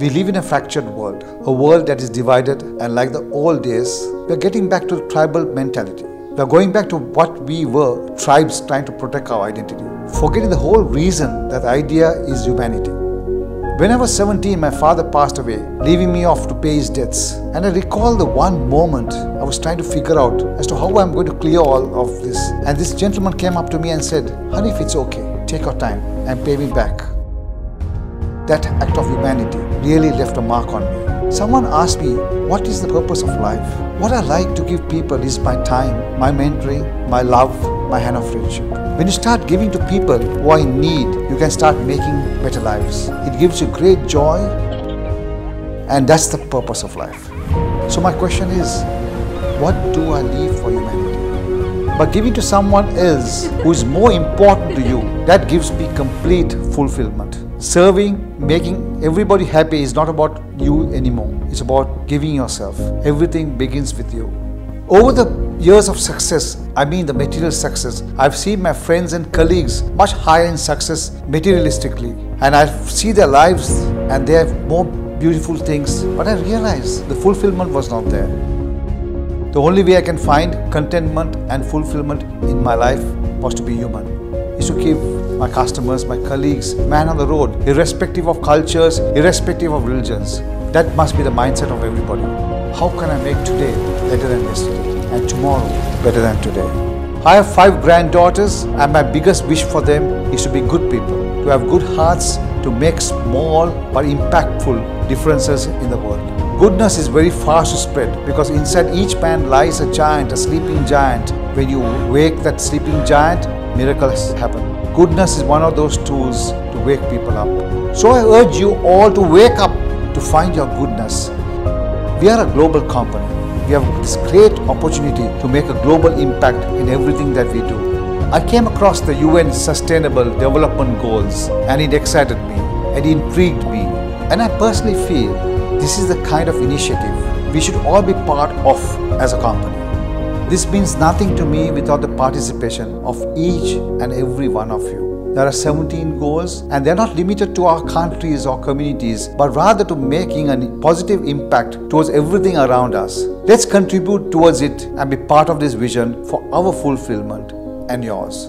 We live in a fractured world, a world that is divided, and like the old days, we are getting back to the tribal mentality. We are going back to what we were tribes trying to protect our identity, forgetting the whole reason that the idea is humanity. When I was 17, my father passed away, leaving me off to pay his debts. And I recall the one moment I was trying to figure out as to how I'm going to clear all of this. And this gentleman came up to me and said, Hanif, it's okay, take your time and pay me back. That act of humanity really left a mark on me. Someone asked me, What is the purpose of life? What I like to give people is my time, my mentoring, my love, my hand of friendship. When you start giving to people who are in need, you can start making better lives. It gives you great joy, and that's the purpose of life. So, my question is, what do I leave for humanity? But giving to someone else who is more important to you, that gives me complete fulfillment. Serving, making everybody happy is not about you anymore. It's about giving yourself. Everything begins with you. Over the years of success, I mean the material success, I've seen my friends and colleagues much higher in success materialistically. And I see their lives and they have more beautiful things. But I realize the fulfillment was not there. The only way I can find contentment and fulfillment in my life was to be human, is to keep my customers, my colleagues, man on the road, irrespective of cultures, irrespective of religions. That must be the mindset of everybody. How can I make today better than yesterday and tomorrow better than today? I have five granddaughters, and my biggest wish for them is to be good people, to have good hearts, to make small but impactful differences in the world. Goodness is very fast to spread because inside each man lies a giant, a sleeping giant. When you wake that sleeping giant, miracles happen. Goodness is one of those tools to wake people up. So I urge you all to wake up to find your goodness. We are a global company. We have this great opportunity to make a global impact in everything that we do. I came across the UN Sustainable Development Goals and it excited me and intrigued me. And I personally feel this is the kind of initiative we should all be part of as a company. This means nothing to me without the participation of each and every one of you. There are 17 goals and they're not limited to our countries or communities, but rather to making a positive impact towards everything around us. Let's contribute towards it and be part of this vision for our fulfillment and yours.